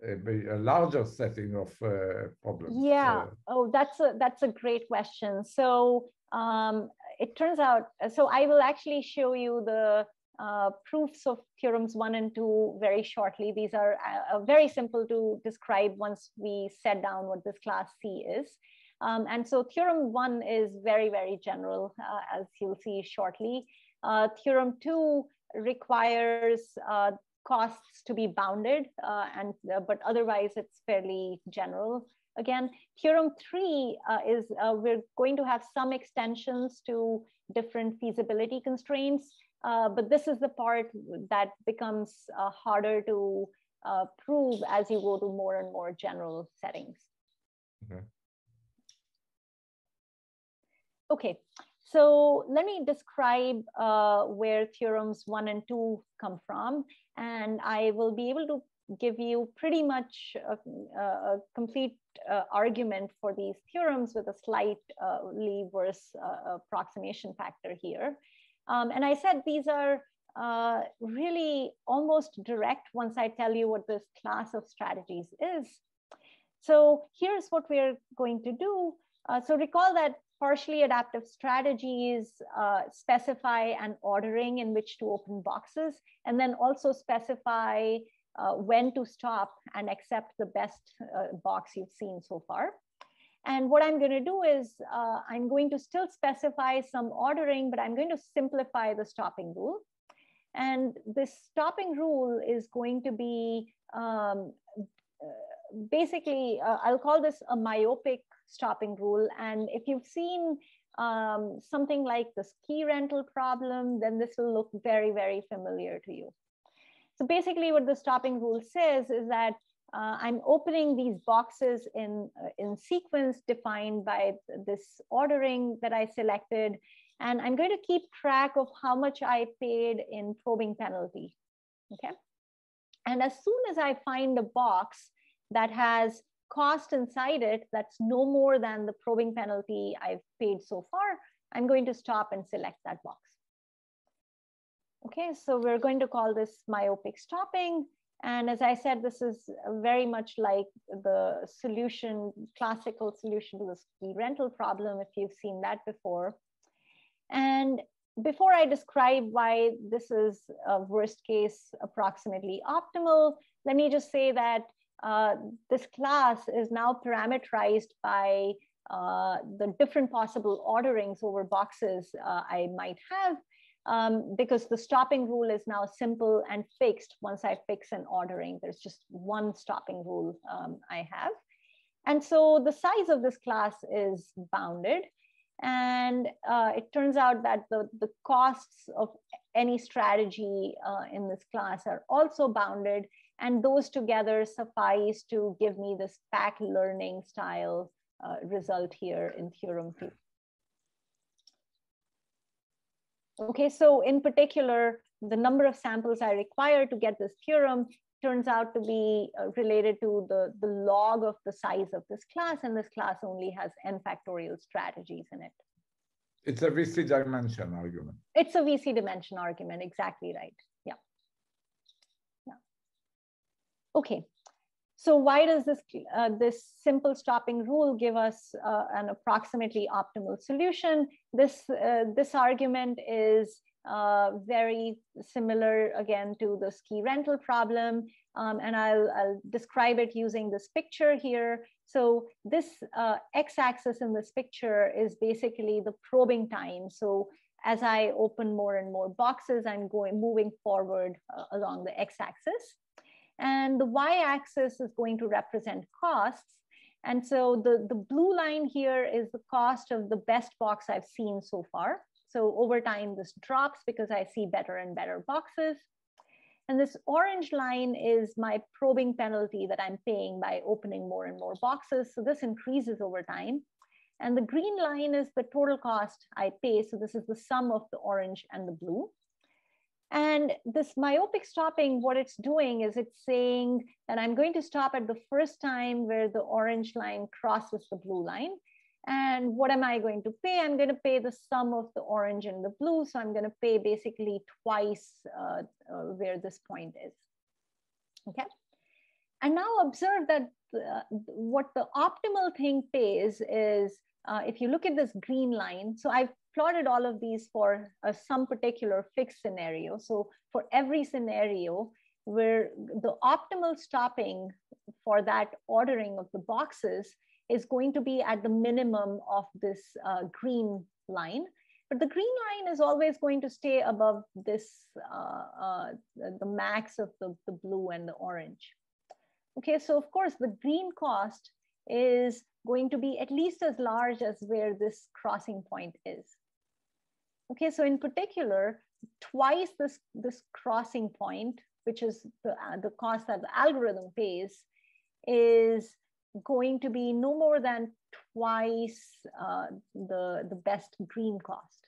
a, a larger setting of uh, problems. Yeah. oh, that's a that's a great question. So um, it turns out. So I will actually show you the uh, proofs of theorems one and two very shortly. These are uh, very simple to describe once we set down what this class C is. Um, and so theorem one is very, very general, uh, as you'll see shortly. Uh, theorem two requires uh, costs to be bounded, and but otherwise it's fairly general. Again, theorem three is we're going to have some extensions to different feasibility constraints uh, but this is the part that becomes uh, harder to uh, prove as you go to more and more general settings. Okay. Okay, so let me describe uh, where theorems one and two come from, and I will be able to give you pretty much a, a complete uh, argument for these theorems with a slightly worse approximation factor here. Um, and I said these are uh, really almost direct once I tell you what this class of strategies is. So here's what we're going to do. Uh, so recall that partially adaptive strategies uh, specify an ordering in which to open boxes, and then also specify uh, when to stop and accept the best uh, box you've seen so far. And what I'm going to do is uh, I'm going to still specify some ordering, but I'm going to simplify the stopping rule. And this stopping rule is going to be um, basically, uh, I'll call this a myopic stopping rule. And if you've seen um, something like the ski rental problem, then this will look very, very familiar to you. So basically what the stopping rule says is that uh, I'm opening these boxes in, uh, in sequence defined by this ordering that I selected. And I'm going to keep track of how much I paid in probing penalty, okay? And as soon as I find a box that has cost inside it that's no more than the probing penalty I've paid so far, I'm going to stop and select that box. Okay, so we're going to call this myopic stopping. And as I said, this is very much like the solution, classical solution to the ski rental problem, if you've seen that before. And before I describe why this is a worst case approximately optimal, let me just say that uh, this class is now parameterized by uh, the different possible orderings over boxes uh, I might have um, because the stopping rule is now simple and fixed once I fix an ordering. There's just one stopping rule um, I have. And so the size of this class is bounded. And uh, it turns out that the, the costs of any strategy uh, in this class are also bounded. And those together suffice to give me this PAC learning style uh, result here in theorem two. Okay, so in particular, the number of samples I require to get this theorem turns out to be uh, related to the, the log of the size of this class, and this class only has n factorial strategies in it. It's a VC dimension argument. It's a VC dimension argument, exactly right. Yeah. Yeah. Okay, so why does this, uh, this simple stopping rule give us uh, an approximately optimal solution? This, uh, this argument is uh, very similar again to the ski rental problem. Um, and I'll, I'll, describe it using this picture here. So this uh, x-axis in this picture is basically the probing time. So as I open more and more boxes, I'm going moving forward uh, along the x-axis. And the y-axis is going to represent costs. And so the, the blue line here is the cost of the best box I've seen so far. So over time, this drops because I see better and better boxes. And this orange line is my probing penalty that I'm paying by opening more and more boxes. So this increases over time. And the green line is the total cost I pay. So this is the sum of the orange and the blue. And this myopic stopping, what it's doing is it's saying that I'm going to stop at the first time where the orange line crosses the blue line. And what am I going to pay? I'm going to pay the sum of the orange and the blue. So I'm going to pay basically twice uh, uh, where this point is. Okay. And now observe that uh, what the optimal thing pays is uh, if you look at this green line, so I've plotted all of these for uh, some particular fixed scenario. So for every scenario where the optimal stopping for that ordering of the boxes is going to be at the minimum of this uh, green line. But the green line is always going to stay above this, uh, uh, the max of the, the blue and the orange. Okay, so of course the green cost is going to be at least as large as where this crossing point is. Okay, so in particular, twice this, this crossing point, which is the, uh, the cost that the algorithm pays, is going to be no more than twice uh, the, the best green cost.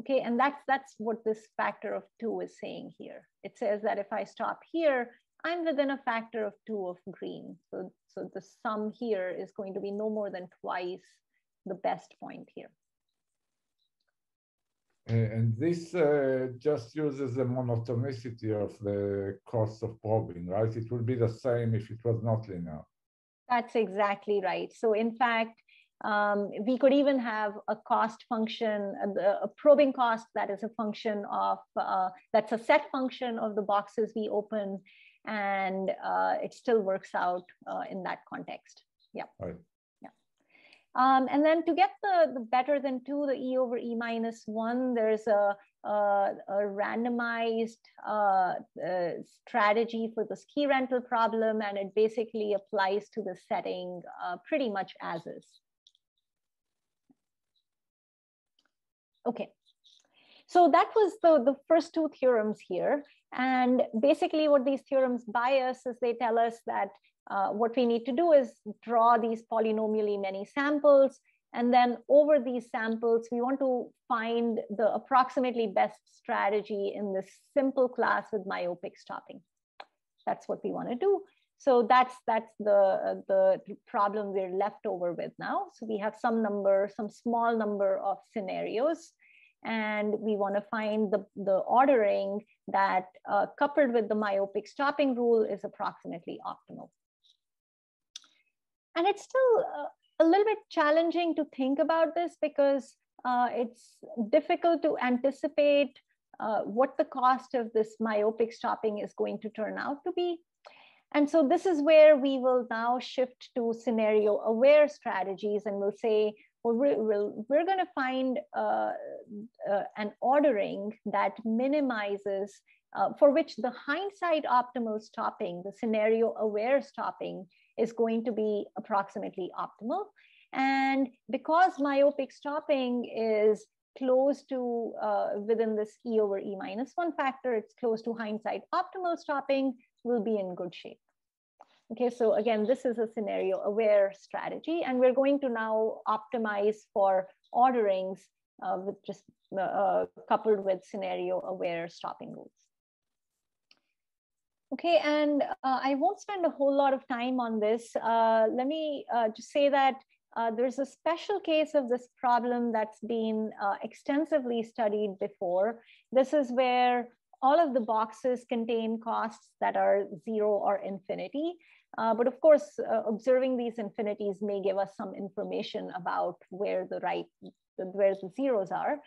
Okay, and that's, that's what this factor of two is saying here. It says that if I stop here, I'm within a factor of two of green. So, so the sum here is going to be no more than twice the best point here. Uh, and this uh, just uses the monotonicity of the cost of probing, right? It will be the same if it was not linear. That's exactly right. So in fact, um, we could even have a cost function, a, a, probing cost that is a function of, uh, that's a set function of the boxes we open, and uh, it still works out uh, in that context. Yeah. Right. Um, and then to get the, the better than two, the E over E minus one, there's a, a, a randomized uh, uh, strategy for the ski rental problem, and it basically applies to the setting uh, pretty much as is. Okay, so that was the, the first two theorems here. And basically what these theorems bias is they tell us that uh, what we need to do is draw these polynomially many samples. And then over these samples, we want to find the approximately best strategy in this simple class with myopic stopping. That's what we want to do. So that's that's the uh, the problem we're left over with now. So we have some number, some small number of scenarios, and we want to find the, the ordering that uh, coupled with the myopic stopping rule is approximately optimal. And it's still uh, a little bit challenging to think about this because uh, it's difficult to anticipate uh, what the cost of this myopic stopping is going to turn out to be. And so this is where we will now shift to scenario aware strategies and we'll say, well, we're, going to find uh, uh, an ordering that minimizes, uh, for which the hindsight optimal stopping, the scenario aware stopping is going to be approximately optimal. And because myopic stopping is close to uh, within this E over E minus one factor, it's close to hindsight optimal stopping, will be in good shape. Okay, so again, this is a scenario aware strategy, and we're going to now optimize for orderings uh, with just uh, coupled with scenario aware stopping rules. Okay, and uh, I won't spend a whole lot of time on this. Uh, let me uh, just say that uh, there's a special case of this problem that's been uh, extensively studied before. This is where all of the boxes contain costs that are zero or infinity. Uh, but of course, observing these infinities may give us some information about where the right, where the zeros are.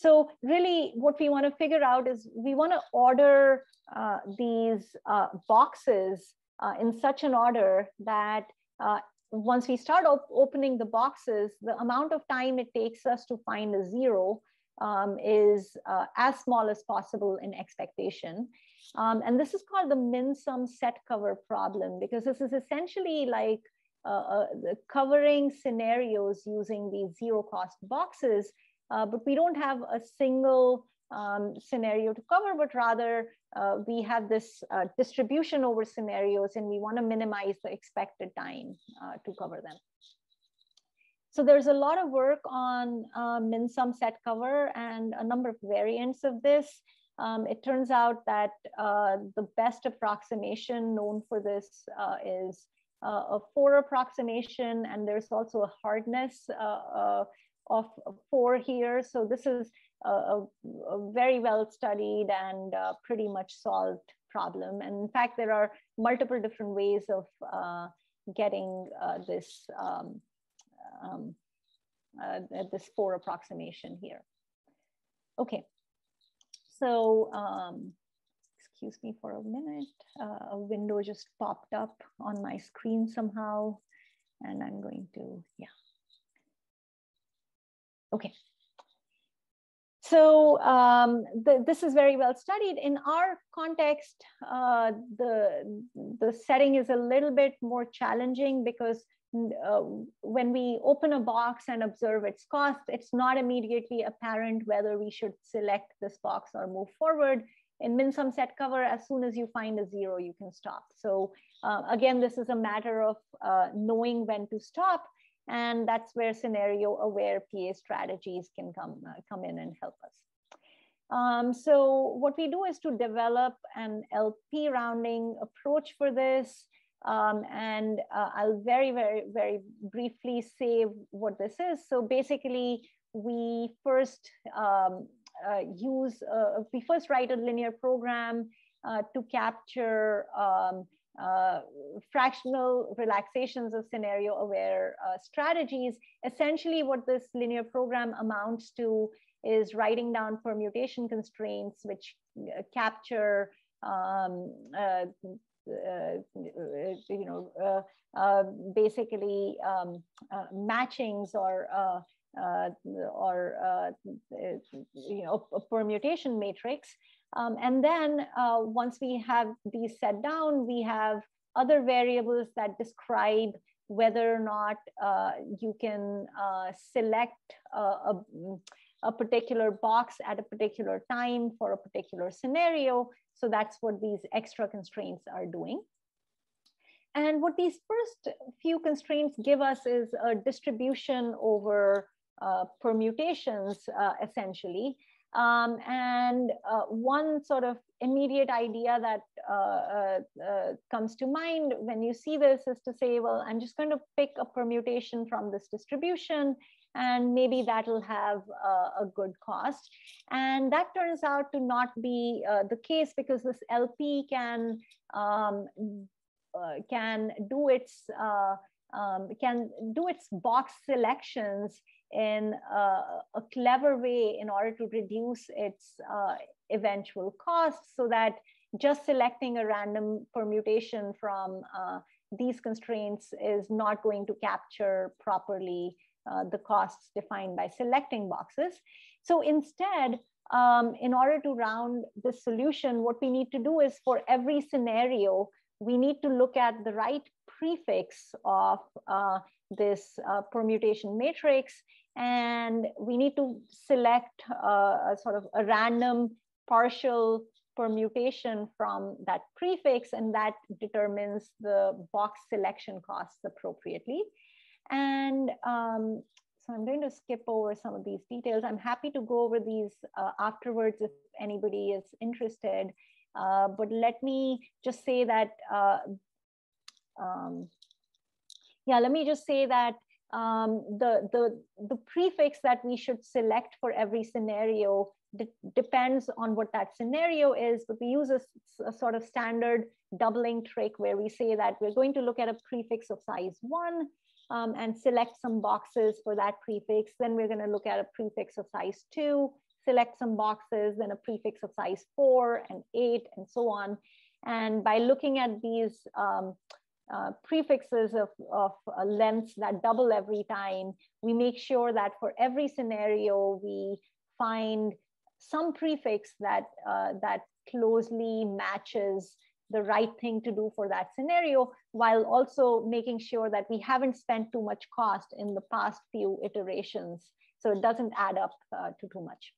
So really what we want to figure out is we want to order uh, these uh, boxes uh, in such an order that uh, once we start op opening the boxes, the amount of time it takes us to find a zero um, is uh, as small as possible in expectation. Um, and this is called the min sum set cover problem because this is essentially like uh, covering scenarios using these zero cost boxes uh, but we don't have a single um, scenario to cover, but rather uh, we have this uh, distribution over scenarios and we want to minimize the expected time uh, to cover them. So there's a lot of work on uh, min-sum set cover and a number of variants of this. Um, it turns out that uh, the best approximation known for this uh, is a four approximation, and there's also a hardness of four here. So this is a, a, very well studied and uh, pretty much solved problem. And in fact, there are multiple different ways of uh, getting uh, this um, um, uh, this four approximation here. Okay, so um, excuse me for a minute. Uh, a window just popped up on my screen somehow, and I'm going to, yeah. Okay. So um, this is very well studied. In our context, uh, the, the setting is a little bit more challenging because uh, when we open a box and observe its cost, it's not immediately apparent whether we should select this box or move forward. In min-sum set cover, as soon as you find a zero, you can stop. So uh, again, this is a matter of uh, knowing when to stop. And that's where scenario aware PA strategies can come, uh, come in and help us. Um, so what we do is to develop an LP rounding approach for this. Um, and uh, I'll very, very, very briefly say what this is. So basically, we first um, uh, use, uh, we first write a linear program uh, to capture um, uh, fractional relaxations of scenario aware uh, strategies. Essentially, what this linear program amounts to is writing down permutation constraints which uh, capture um, uh, uh, you know, uh, basically um, matchings or or you know a permutation matrix um, and then uh, once we have these set down, we have other variables that describe whether or not uh, you can uh, select a, a, particular box at a particular time for a particular scenario. So that's what these extra constraints are doing. And what these first few constraints give us is a distribution over uh, permutations, uh, essentially. Um, and uh, one sort of immediate idea that uh, uh, uh, comes to mind when you see this is to say, well, I'm just going to pick a permutation from this distribution and maybe that'll have a good cost. And that turns out to not be uh, the case because this LP can, um, uh, can do its um, can do its box selections in a, a clever way in order to reduce its uh, eventual costs so that just selecting a random permutation from uh, these constraints is not going to capture properly uh, the costs defined by selecting boxes. So instead, um, in order to round the solution, what we need to do is for every scenario, we need to look at the right prefix of uh, this uh, permutation matrix and we need to select a, a sort of a random partial permutation from that prefix and that determines the box selection costs appropriately. And um, so I'm going to skip over some of these details. I'm happy to go over these uh, afterwards if anybody is interested. Uh, but let me just say that, uh, um, yeah, let me just say that um, the, the, the prefix that we should select for every scenario de depends on what that scenario is, but we use a, a, sort of standard doubling trick where we say that we're going to look at a prefix of size one um, and select some boxes for that prefix. Then we're gonna look at a prefix of size two, select some boxes, then a prefix of size four and eight and so on. And by looking at these um, uh, prefixes of, of uh, lengths that double every time, we make sure that for every scenario, we find some prefix that, uh, that closely matches the right thing to do for that scenario, while also making sure that we haven't spent too much cost in the past few iterations. So it doesn't add up uh, to too much.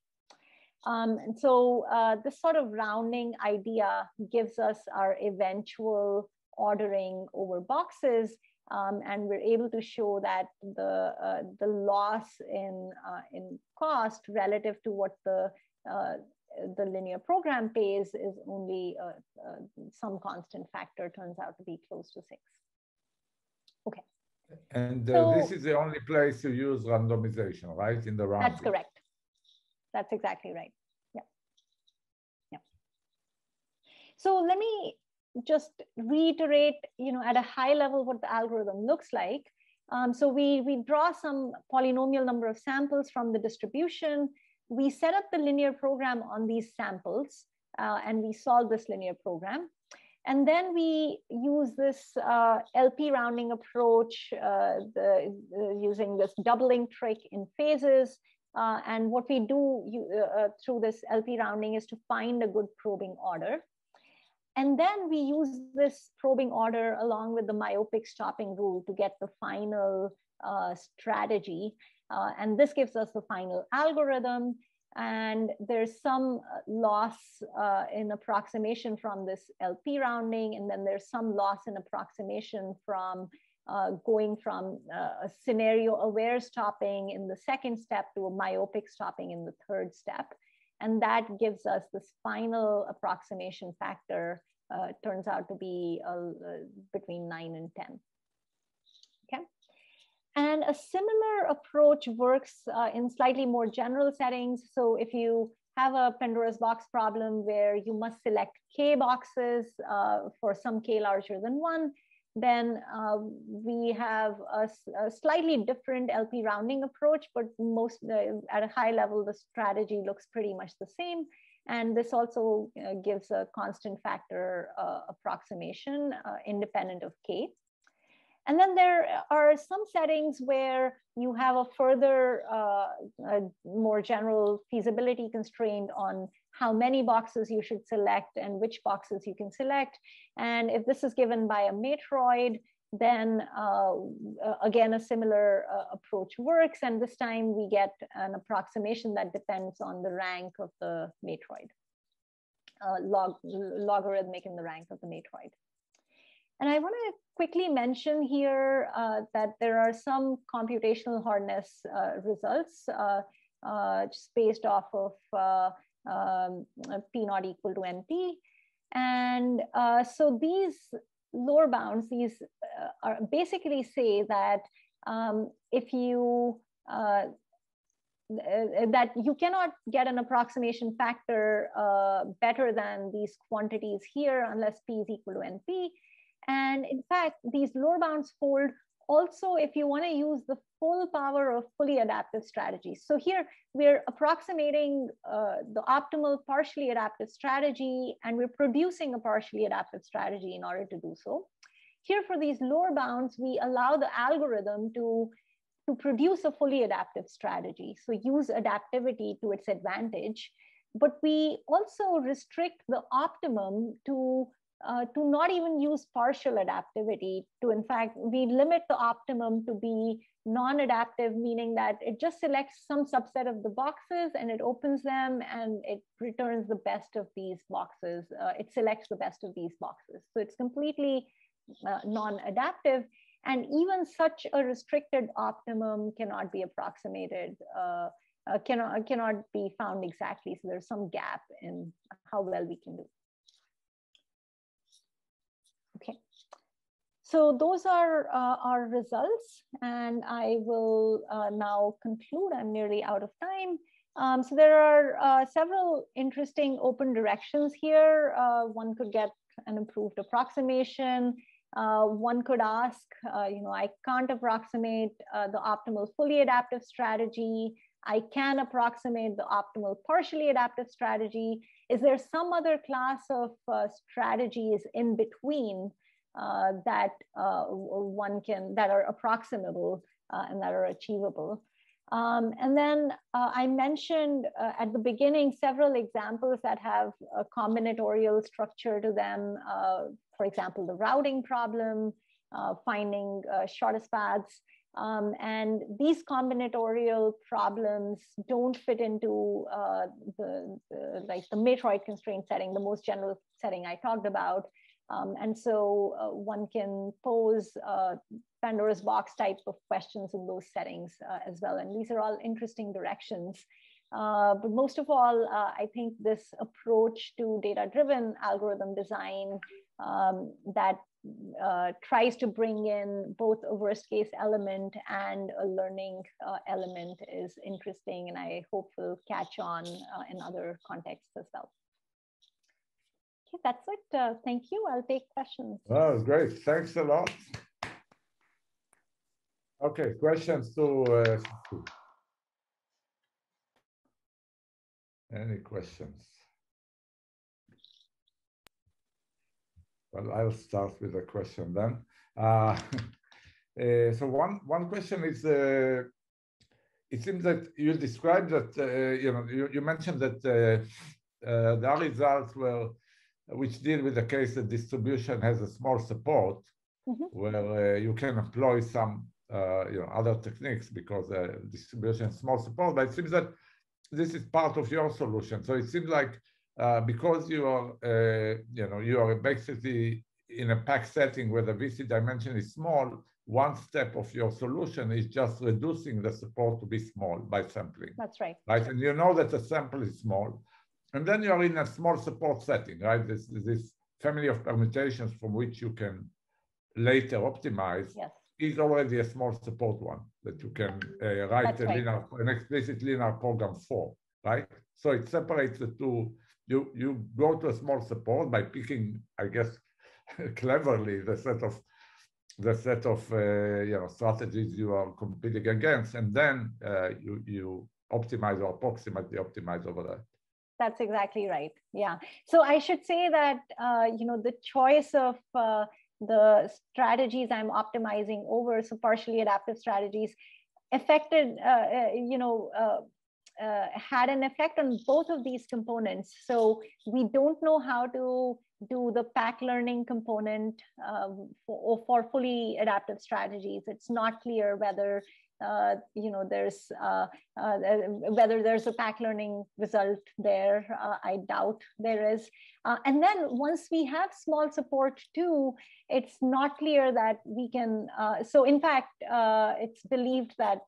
Um, and so uh, this sort of rounding idea gives us our eventual ordering over boxes. Um, and we're able to show that the, uh, the loss in, uh, in cost relative to what the, uh, the linear program pays is only uh, uh, some constant factor turns out to be close to six. Okay. And so, this is the only place you use randomization, right? In the round. That's correct. That's exactly right. Yeah. Yeah. So let me just reiterate, you know, at a high level what the algorithm looks like. Um, so we, we draw some polynomial number of samples from the distribution. We set up the linear program on these samples uh, and we solve this linear program. And then we use this uh, LP rounding approach uh, the, uh, using this doubling trick in phases. Uh, and what we do you, uh, through this LP rounding is to find a good probing order. And then we use this probing order along with the myopic stopping rule to get the final uh, strategy. Uh, and this gives us the final algorithm. And there's some uh, loss uh, in approximation from this LP rounding. And then there's some loss in approximation from uh, going from uh, a scenario aware stopping in the second step to a myopic stopping in the third step. And that gives us this final approximation factor, uh, turns out to be uh, between nine and 10. Okay. And a similar approach works uh, in slightly more general settings. So if you have a Pandora's box problem where you must select K boxes uh, for some K larger than one, then uh, we have a, a, slightly different LP rounding approach, but most uh, at a high level, the strategy looks pretty much the same. And this also uh, gives a constant factor uh, approximation uh, independent of K. And then there are some settings where you have a further, uh, a more general feasibility constraint on how many boxes you should select and which boxes you can select. And if this is given by a matroid, then uh, again, a similar uh, approach works. And this time we get an approximation that depends on the rank of the matroid, uh, log logarithmic in the rank of the matroid. And I want to quickly mention here uh, that there are some computational hardness uh, results uh, just based off of um, P not equal to NP. And uh, so these lower bounds, these uh, are basically say that um, if you uh, that you cannot get an approximation factor uh, better than these quantities here unless p is equal to np. And in fact, these lower bounds hold also if you want to use the full power of fully adaptive strategies. So here we're approximating uh, the optimal partially adaptive strategy and we're producing a partially adaptive strategy in order to do so. Here for these lower bounds, we allow the algorithm to, to produce a fully adaptive strategy. So use adaptivity to its advantage, but we also restrict the optimum to uh, to not even use partial adaptivity to in fact we limit the optimum to be non-adaptive meaning that it just selects some subset of the boxes and it opens them and it returns the best of these boxes. Uh, it selects the best of these boxes. So it's completely uh, non-adaptive. And even such a restricted optimum cannot be approximated uh, uh, cannot cannot be found exactly. So there's some gap in how well we can do So those are uh, our results, and I will uh, now conclude. I'm nearly out of time. Um, so there are uh, several interesting open directions here. Uh, one could get an improved approximation. Uh, one could ask, uh, you know, I can't approximate the optimal fully adaptive strategy. I can approximate the optimal partially adaptive strategy. Is there some other class of strategies in between uh, that uh, one can, that are approximable uh, and that are achievable. Um, and then uh, I mentioned uh, at the beginning several examples that have a combinatorial structure to them. Uh, for example, the routing problem, finding shortest paths. Um, and these combinatorial problems don't fit into uh, the, the, like the matroid constraint setting, the most general setting I talked about. Um, and so uh, one can pose uh, Pandora's box type of questions in those settings uh, as well. And these are all interesting directions. Uh, but most of all, uh, I think this approach to data-driven algorithm design um, that uh, tries to bring in both a worst case element and a learning element is interesting and I hope will catch on in other contexts as well. Okay, that's it. Uh, thank you. I'll take questions. Oh, great. Thanks a lot. Okay, questions to uh, any questions? Well, I'll start with a question then. Uh, uh, so one one question is, uh, it seems that you described that uh, you know you, you mentioned that uh, uh, the results were which deal with the case that distribution has a small support, mm -hmm. where you can employ some you know other techniques because distribution small support, but it seems that this is part of your solution. So it seems like uh, because you are, uh, you know, you are basically in a PAC setting where the VC dimension is small, one step of your solution is just reducing the support to be small by sampling. That's right. Right, and you know that the sample is small. And then you're in a small support setting, right? This, this family of permutations from which you can later optimize yes. is already a small support one that you can uh, write a right. linear, an explicit linear program for, right? So it separates the two you you go to a small support by picking, I guess, cleverly the set of the set of uh, you know strategies you are competing against, and then uh, you you optimize or approximately optimize over that. That's exactly right. Yeah. So I should say that uh, you know the choice of uh, the strategies I'm optimizing over, so partially adaptive strategies, affected uh, uh, you know uh, had an effect on both of these components. So we don't know how to do the PAC learning component um, for, for fully adaptive strategies. It's not clear whether uh, you know there's uh, uh, whether there's a PAC learning result there. Uh, I doubt there is. Uh, and then once we have small support too, it's not clear that we can. Uh, so in fact, it's believed that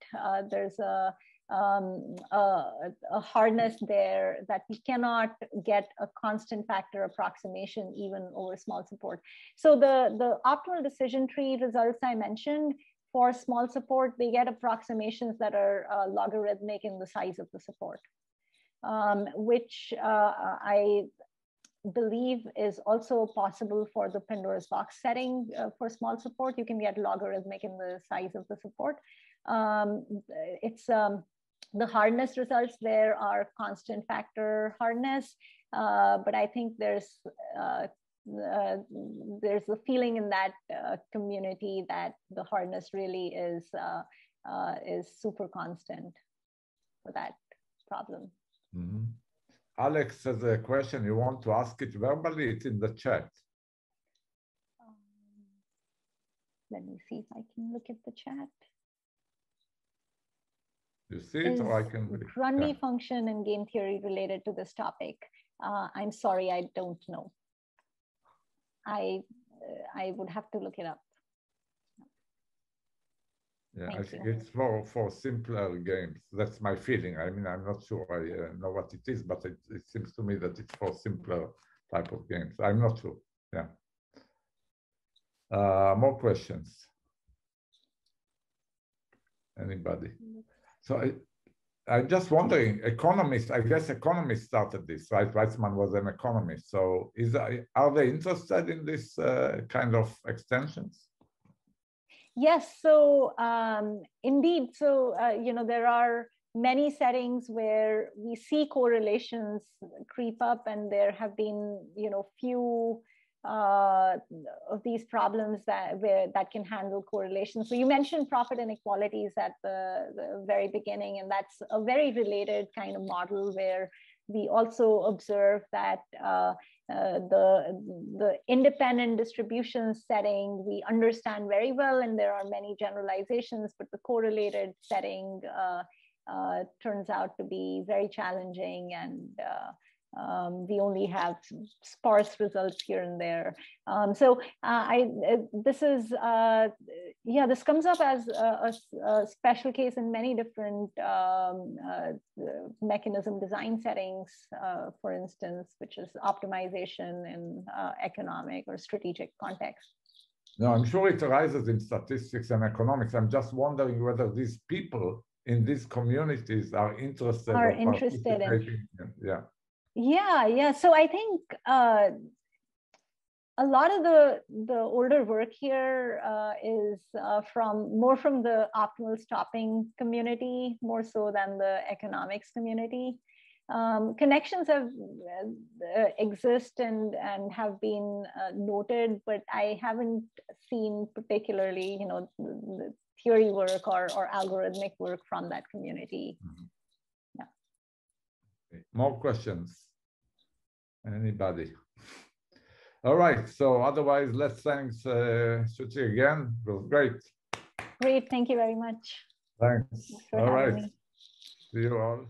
there's a um, a, a, hardness there that we cannot get a constant factor approximation even over small support. So the, the optimal decision tree results I mentioned for small support, they get approximations that are uh, logarithmic in the size of the support, um, which uh, I believe is also possible for the Pandora's box setting uh, for small support. You can get logarithmic in the size of the support. Um, it's um, the hardness results there are constant factor hardness, uh, but I think there's uh, there's a feeling in that uh, community that the hardness really is uh, uh, is super constant for that problem. Mm -hmm. Alex has a question. You want to ask it verbally? It's in the chat. Um, let me see if I can look at the chat. You see it, or I can. Grundy yeah. function and game theory related to this topic? Uh, I'm sorry, I don't know. I uh, I would have to look it up. Yeah, Thank I think you. it's for for simpler games. That's my feeling. I mean, I'm not sure I uh, know what it is, but it, it seems to me that it's for simpler type of games. I'm not sure. Yeah. Uh, more questions? Anybody? So I, I'm just wondering, economists, I guess economists started this, right? Weitzman was an economist. So is are they interested in this uh, kind of extensions? Yes, so um, indeed. So, uh, you know, there are many settings where we see correlations creep up and there have been, you know, few uh, of these problems that where that can handle correlation. So you mentioned prophet inequalities at the, the very beginning, and that's a very related kind of model where we also observe that uh, uh, the, the independent distribution setting we understand very well, and there are many generalizations, but the correlated setting uh, uh, turns out to be very challenging and uh, um, we only have sparse results here and there. Um, so uh, I, uh, this is, uh, yeah, this comes up as a, a, a special case in many different um, uh, mechanism design settings, uh, for instance, which is optimization in uh, economic or strategic context. No, I'm sure it arises in statistics and economics. I'm just wondering whether these people in these communities are interested are interested in, in yeah yeah yeah. So i think uh, a lot of the the older work here uh, is uh, from more from the optimal stopping community more so than the economics community. Um, connections have uh, exist and and have been uh, noted but i haven't seen particularly you know the theory work or or algorithmic work from that community. Mm -hmm. More questions Anybody? All right. So otherwise, let's thanks uh, Shuchi again. It was great. Great. Thank you very much. Thanks. All right. Me. See you all.